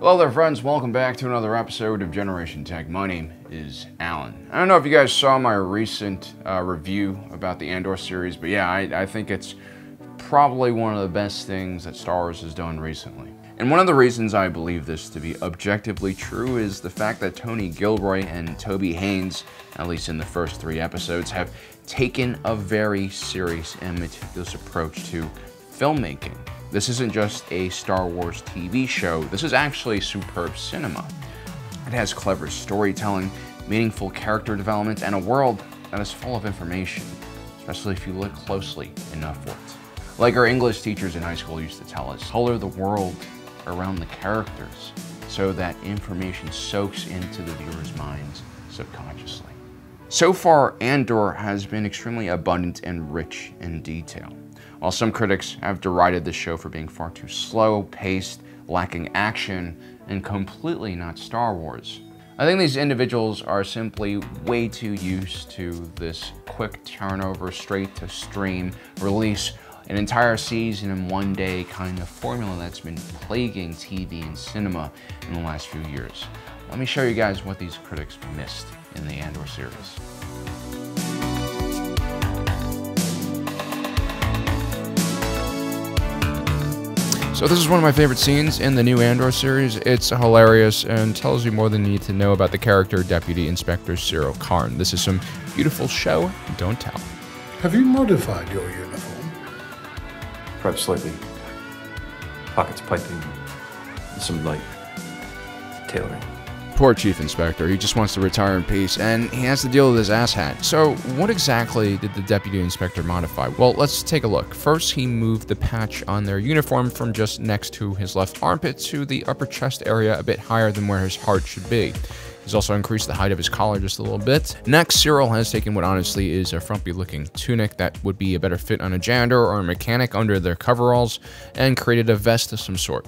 Hello there friends, welcome back to another episode of Generation Tech. My name is Allen. I don't know if you guys saw my recent uh, review about the Andor series, but yeah, I, I think it's probably one of the best things that Star Wars has done recently. And one of the reasons I believe this to be objectively true is the fact that Tony Gilroy and Toby Haynes, at least in the first three episodes, have taken a very serious and meticulous approach to filmmaking. This isn't just a Star Wars TV show, this is actually superb cinema. It has clever storytelling, meaningful character development, and a world that is full of information, especially if you look closely enough for it. Like our English teachers in high school used to tell us, color the world around the characters so that information soaks into the viewer's minds subconsciously. So far, Andor has been extremely abundant and rich in detail. While some critics have derided the show for being far too slow paced, lacking action, and completely not Star Wars. I think these individuals are simply way too used to this quick turnover, straight to stream release an entire season in one day kind of formula that's been plaguing TV and cinema in the last few years. Let me show you guys what these critics missed in the Andor series. So this is one of my favorite scenes in the new Andor series. It's hilarious and tells you more than you need to know about the character Deputy Inspector Syril Karn. This is some beautiful show, don't tell. Have you modified your uniform? perhaps slightly. Pockets piping, some light tailoring. Poor Chief Inspector, he just wants to retire in peace, and he has to deal with his asshat. So, what exactly did the Deputy Inspector modify? Well, let's take a look. First, he moved the patch on their uniform from just next to his left armpit to the upper chest area a bit higher than where his heart should be. He's also increased the height of his collar just a little bit. Next, Syril has taken what honestly is a frumpy looking tunic that would be a better fit on a janitor or a mechanic under their coveralls and created a vest of some sort.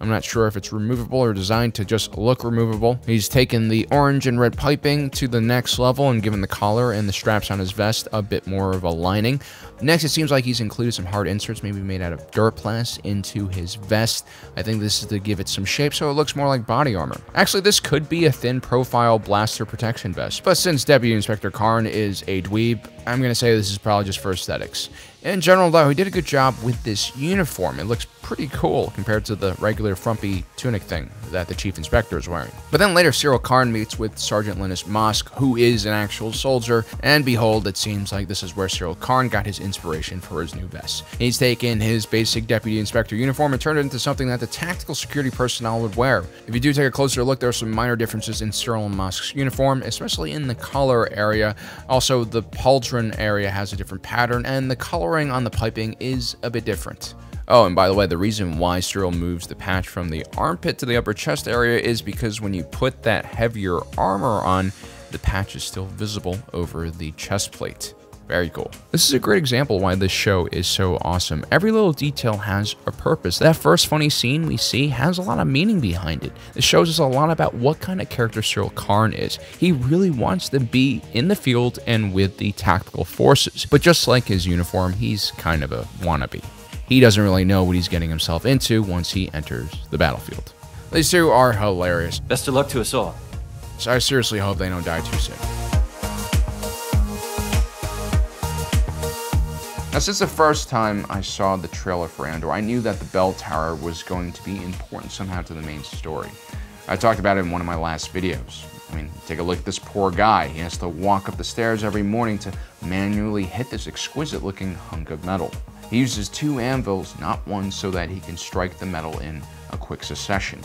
I'm not sure if it's removable or designed to just look removable. He's taken the orange and red piping to the next level and given the collar and the straps on his vest a bit more of a lining. Next, it seems like he's included some hard inserts, maybe made out of Duraplas, into his vest. I think this is to give it some shape so it looks more like body armor. Actually, this could be a thin profile blaster protection vest, but since Deputy Inspector Karn is a dweeb, I'm going to say this is probably just for aesthetics. In general, though, he did a good job with this uniform. It looks pretty cool compared to the regular frumpy tunic thing that the chief inspector is wearing. But then later, Syril Karn meets with Sergeant Linus Mosk, who is an actual soldier, and behold, it seems like this is where Syril Karn got his inspiration for his new vest. He's taken his basic deputy inspector uniform and turned it into something that the tactical security personnel would wear. If you do take a closer look, there are some minor differences in Syril and Mosk's uniform, especially in the collar area. Also, the pauldron area has a different pattern, and the coloring on the piping is a bit different. Oh, and by the way, the reason why Syril moves the patch from the armpit to the upper chest area is because when you put that heavier armor on, the patch is still visible over the chest plate. Very cool. This is a great example why this show is so awesome. Every little detail has a purpose. That first funny scene we see has a lot of meaning behind it. It shows us a lot about what kind of character Syril Karn is. He really wants to be in the field and with the tactical forces. But just like his uniform, he's kind of a wannabe. He doesn't really know what he's getting himself into once he enters the battlefield. These two are hilarious. Best of luck to us all. So I seriously hope they don't die too soon. Now, since the first time I saw the trailer for Andor, I knew that the bell tower was going to be important somehow to the main story. I talked about it in one of my last videos. I mean, take a look at this poor guy. He has to walk up the stairs every morning to manually hit this exquisite looking hunk of metal. He uses two anvils, not one, so that he can strike the metal in a quick succession.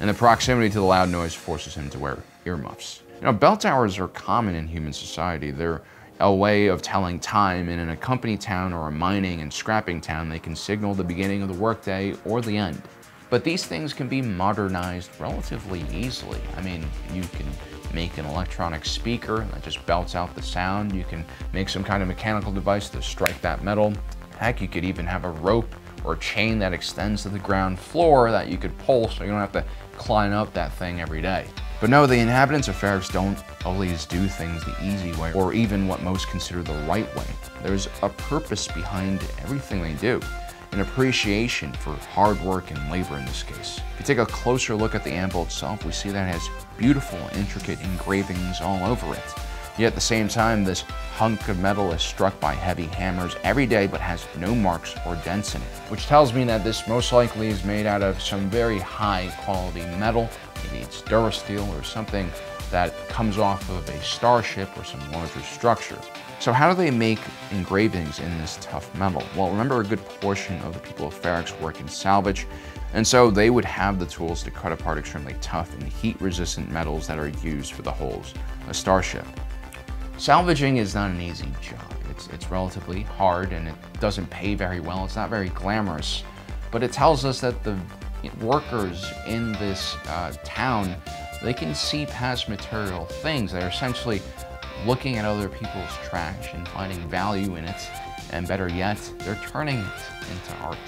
And the proximity to the loud noise forces him to wear earmuffs. You know, bell towers are common in human society. They're a way of telling time, and in a company town or a mining and scrapping town, they can signal the beginning of the workday or the end. But these things can be modernized relatively easily. I mean, you can make an electronic speaker that just belts out the sound. You can make some kind of mechanical device to strike that metal. Heck, you could even have a rope or chain that extends to the ground floor that you could pull so you don't have to climb up that thing every day. But no, the inhabitants of Ferrix don't always do things the easy way, or even what most consider the right way. There's a purpose behind everything they do. an appreciation for hard work and labor in this case. If you take a closer look at the anvil itself, we see that it has beautiful, intricate engravings all over it. Yet at the same time, this hunk of metal is struck by heavy hammers every day but has no marks or dents in it, which tells me that this most likely is made out of some very high quality metal. Maybe it's Durasteel or something that comes off of a starship or some larger structure. So how do they make engravings in this tough metal? Well, remember a good portion of the people of Ferrix work in salvage, and so they would have the tools to cut apart extremely tough and heat-resistant metals that are used for the hulls, a starship. Salvaging is not an easy job. It's, it's relatively hard and it doesn't pay very well. It's not very glamorous, but it tells us that the workers in this uh, town, they can see past material things. They're essentially looking at other people's trash and finding value in it. And better yet, they're turning it into art.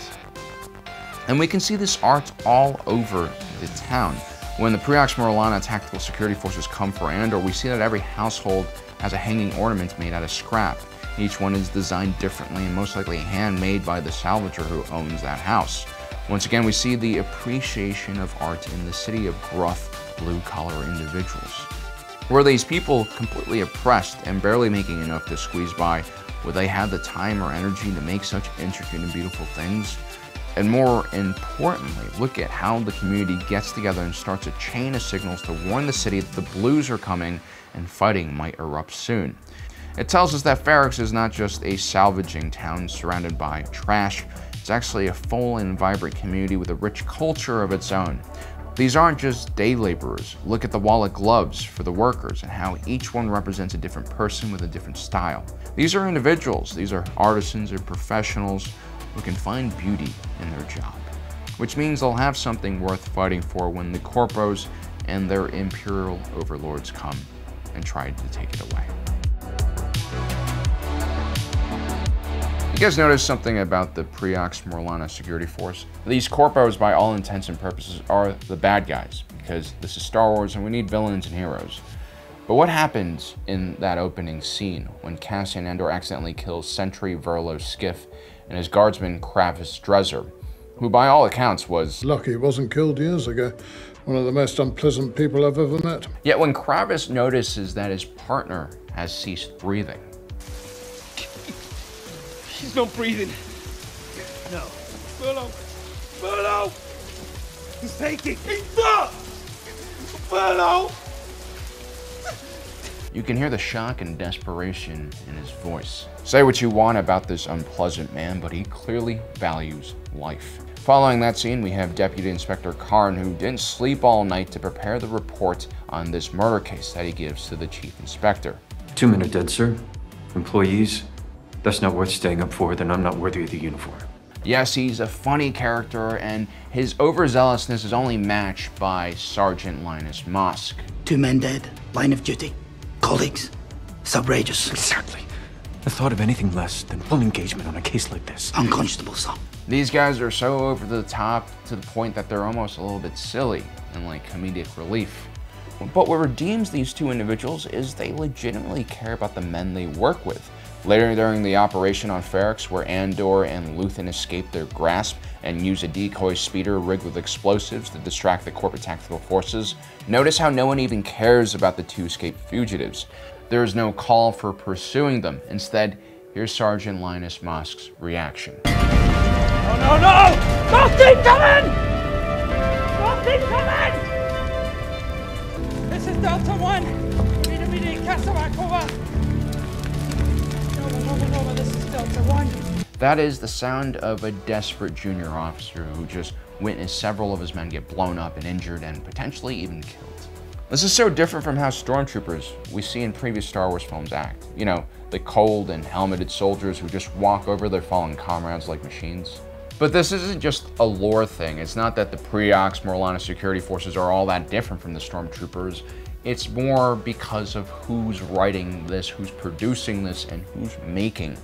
And we can see this art all over the town. When the Preox Morlana Tactical Security Forces come for Andor, we see that every household has a hanging ornament made out of scrap. Each one is designed differently and most likely handmade by the salvager who owns that house. Once again, we see the appreciation of art in the city of gruff, blue-collar individuals. Were these people completely oppressed and barely making enough to squeeze by, would they have the time or energy to make such intricate and beautiful things? And more importantly, look at how the community gets together and starts a chain of signals to warn the city that the blues are coming and fighting might erupt soon. It tells us that Ferrix is not just a salvaging town surrounded by trash, it's actually a full and vibrant community with a rich culture of its own. These aren't just day laborers. Look at the wall of gloves for the workers and how each one represents a different person with a different style. These are individuals, these are artisans or professionals who can find beauty in their job, which means they'll have something worth fighting for when the corpos and their imperial overlords come and try to take it away. You guys notice something about the Preox Morlana security force? These corpos, by all intents and purposes, are the bad guys, because this is Star Wars and we need villains and heroes. But what happens in that opening scene when Cassian Andor accidentally kills Sentry Verlo Skiff and his guardsman Kravis Drezer, who by all accounts was... Lucky he wasn't killed years ago. One of the most unpleasant people I've ever met. Yet when Kravis notices that his partner has ceased breathing, He's not breathing. No. Furlough. Furlough. He's taking. He's not. Furlough. You can hear the shock and desperation in his voice. Say what you want about this unpleasant man, but he clearly values life. Following that scene, we have Deputy Inspector Karn, who didn't sleep all night to prepare the report on this murder case that he gives to the Chief Inspector. Two men are dead, sir. Employees, that's not worth staying up for, then I'm not worthy of the uniform. Yes, he's a funny character, and his overzealousness is only matched by Sergeant Linus Mosk. Two men dead, line of duty, colleagues. It's outrageous. Exactly. The thought of anything less than full engagement on a case like this. Unconscionable, sir. These guys are so over the top to the point that they're almost a little bit silly and like comedic relief. But what redeems these two individuals is they legitimately care about the men they work with. Later during the operation on Ferrix, where Andor and Luthen escape their grasp and use a decoy speeder rigged with explosives to distract the corporate tactical forces, notice how no one even cares about the two escaped fugitives. There is no call for pursuing them. Instead, here's Sergeant Linus Mosk's reaction. No, no, no! Nothing coming! Nothing coming! This is Delta One. Meet immediate That is the sound of a desperate junior officer who just witnessed several of his men get blown up and injured and potentially even killed. This is so different from how stormtroopers we see in previous Star Wars films act. You know, the cold and helmeted soldiers who just walk over their fallen comrades like machines. But this isn't just a lore thing. It's not that the Preox Morlana security forces are all that different from the stormtroopers. It's more because of who's writing this, who's producing this, and who's making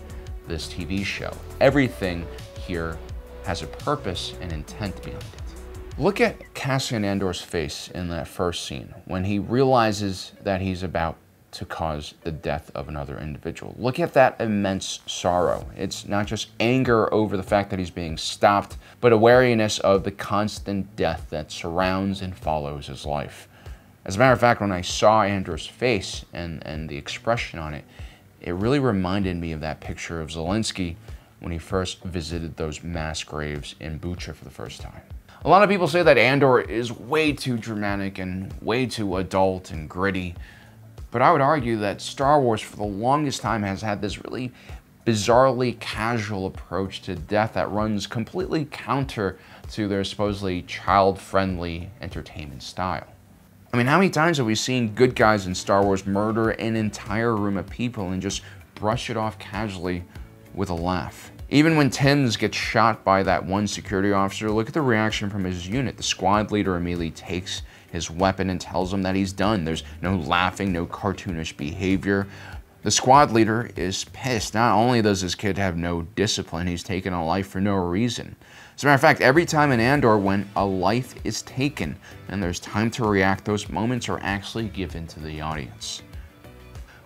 this TV show. Everything here has a purpose and intent behind it. Look at Cassian Andor's face in that first scene when he realizes that he's about to cause the death of another individual. Look at that immense sorrow. It's not just anger over the fact that he's being stopped, but a awareness of the constant death that surrounds and follows his life. As a matter of fact, when I saw Andor's face and, and the expression on it, it really reminded me of that picture of Zelensky when he first visited those mass graves in Bucha for the first time. A lot of people say that Andor is way too dramatic and way too adult and gritty, but I would argue that Star Wars for the longest time has had this really bizarrely casual approach to death that runs completely counter to their supposedly child-friendly entertainment style. I mean, how many times have we seen good guys in Star Wars murder an entire room of people and just brush it off casually with a laugh? Even when Tims gets shot by that one security officer, look at the reaction from his unit. The squad leader immediately takes his weapon and tells him that he's done. There's no laughing, no cartoonish behavior. The squad leader is pissed. Not only does this kid have no discipline, he's taken a life for no reason. As a matter of fact, every time in Andor when a life is taken and there's time to react, those moments are actually given to the audience.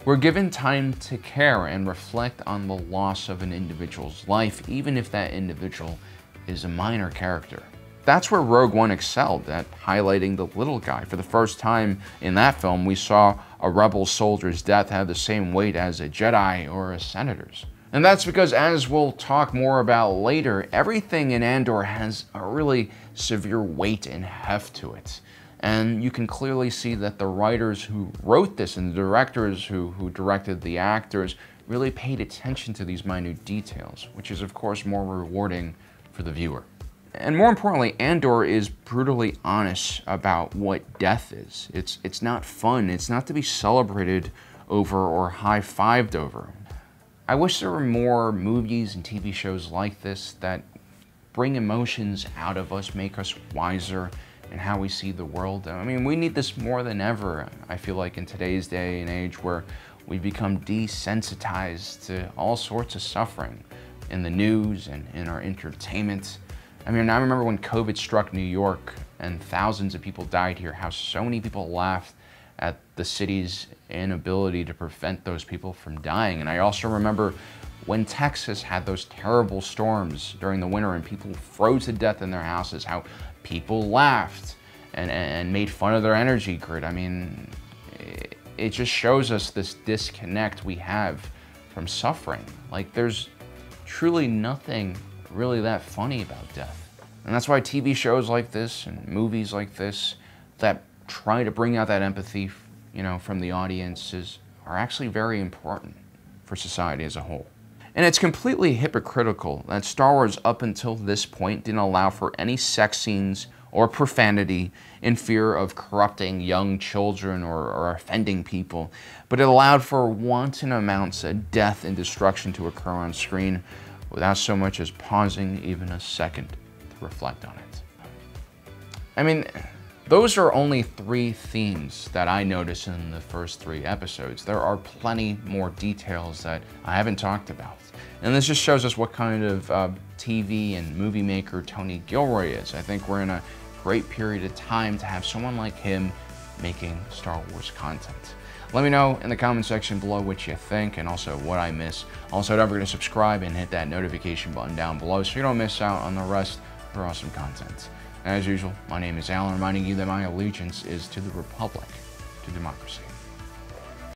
We're given time to care and reflect on the loss of an individual's life, even if that individual is a minor character. That's where Rogue One excelled at highlighting the little guy. For the first time in that film, we saw a rebel soldier's death have the same weight as a Jedi or a senator's. And that's because, as we'll talk more about later, everything in Andor has a really severe weight and heft to it. And you can clearly see that the writers who wrote this and the directors who, who directed the actors really paid attention to these minute details, which is of course more rewarding for the viewer. And more importantly, Andor is brutally honest about what death is. It's, it's not fun, it's not to be celebrated over or high-fived over. I wish there were more movies and TV shows like this that bring emotions out of us, make us wiser, in how we see the world. I mean, we need this more than ever, I feel like, in today's day and age where we become desensitized to all sorts of suffering in the news and in our entertainment. I mean, I remember when COVID struck New York and thousands of people died here, how so many people laughed at the city's inability to prevent those people from dying. And I also remember when Texas had those terrible storms during the winter and people froze to death in their houses, how people laughed and, and made fun of their energy grid. I mean, it just shows us this disconnect we have from suffering. Like there's truly nothing really that funny about death. And that's why TV shows like this and movies like this that try to bring out that empathy, you know, from the audiences are actually very important for society as a whole. And it's completely hypocritical that Star Wars up until this point didn't allow for any sex scenes or profanity in fear of corrupting young children or, or, offending people, but it allowed for wanton amounts of death and destruction to occur on screen without so much as pausing even a second to reflect on it. I mean, those are only three themes that I noticed in the first three episodes. There are plenty more details that I haven't talked about. And this just shows us what kind of uh, TV and movie maker Tony Gilroy is. I think we're in a great period of time to have someone like him making Star Wars content. Let me know in the comment section below what you think and also what I miss. Also, don't forget to subscribe and hit that notification button down below so you don't miss out on the rest of our awesome content. As usual, my name is Allen, reminding you that my allegiance is to the Republic, to democracy.